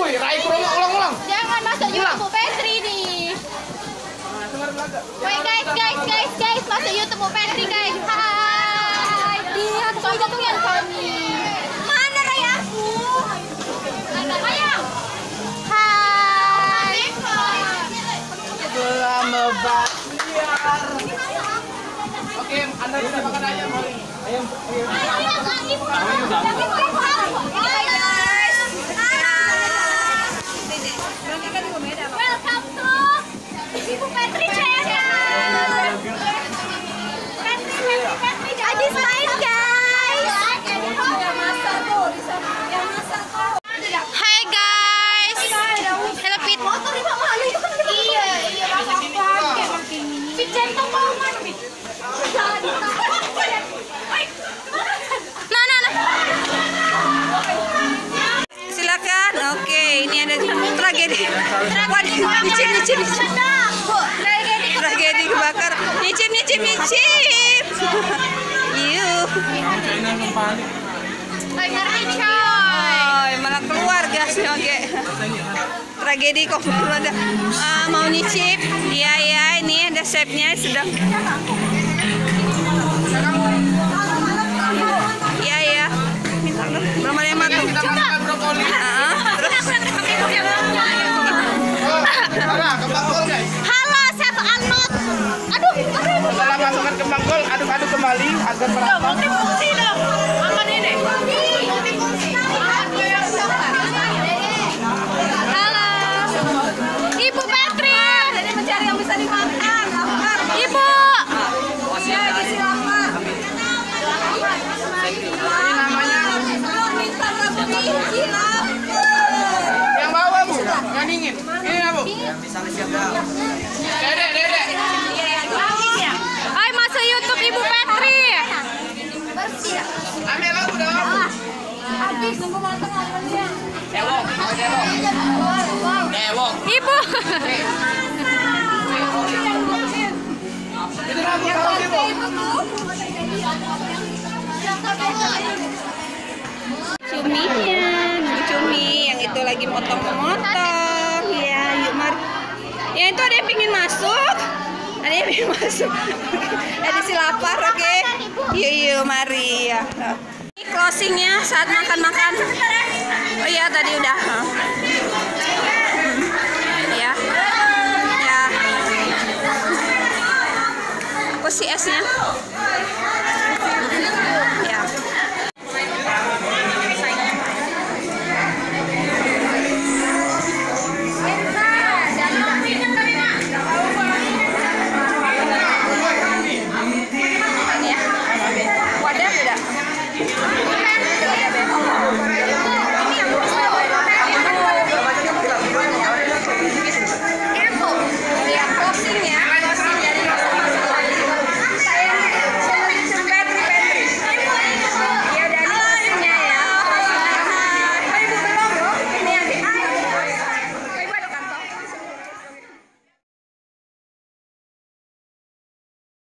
Woi, Rai promo ulang-ulang. Jangan masuk YouTube Petri nih. Woi guys, guys, guys, guys, masuk YouTube Petri guys. Hai. Lihat sombongnya kami. Mana Rai aku? Ayo. Hai. Selama baktiar. Oke, Anda bisa makan ayam. Ayam. Welcome to Ibu Petri Channel. Petri, Petri, Ini ada tragedi. Waduh, nyicip, nyicip, nyicip. Tragedi kebakar. Nyicip, nyicip, nyicip. Coy. Oh, malah keluar gasnya. Oke. Tragedi kok belum ada. Ah, mau nyicip? Iya, iya. Ini ada chefnya sedang. Iya. Minta lu. Berapa lima masukkan kembang kol, aduk-aduk kembali agar merata. Dewok. Dewok. Ibu. Cuminya, cumi yang itu lagi motong-motong. Ya, yuk mari. Ya itu ada yang pingin masuk. Ada yang pingin masuk. ada si lapar, oke? Yuk, yuk, mari ya. Ini closingnya saat makan-makan. Oh iya tadi udah. Ya. Ya. Sih esnya?